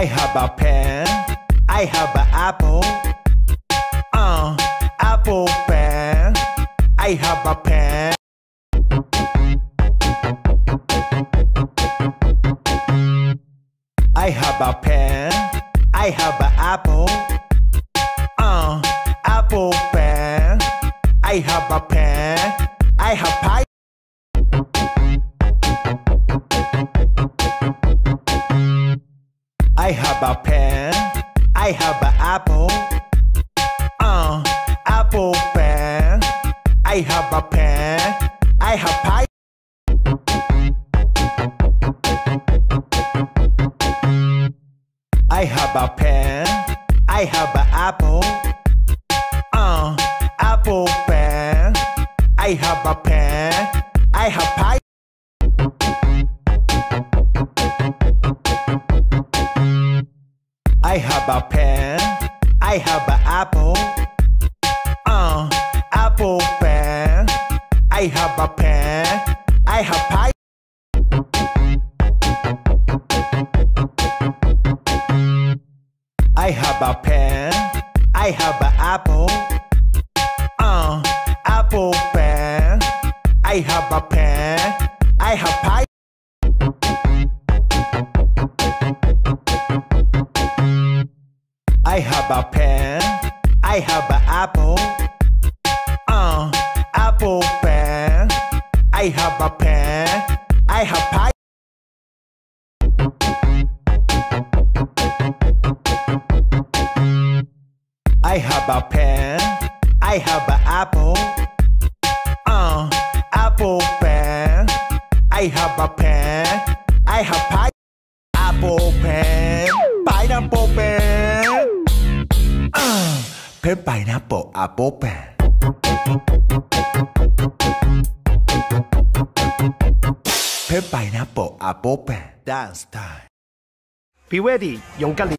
I have a pen. I have an apple. Uh, apple pen. I have a pen. I have a pen. I have an apple. Uh, apple pen. I have a pen. I have pie. I have a pen. I have an apple. Uh, apple pen. I have a pen. I have pie. I have a pen. I have an apple. Uh, apple pen. I have a pen. I have pie. I have a pen. I have an apple. Uh, apple pen. I have a pen. I have pie. I have a pen. I have an apple. Uh, apple pen. I have a pen. I have pie. I have a pen. I have an apple. Uh, apple pen. I have a pen. I have pie. I have a pen. I have an apple. Uh, apple pen. I have a pen. I have pie. Apple pen. pen pineapple apple pen. Pen pineapple apple pen. Dance time. Be ready，用吉列。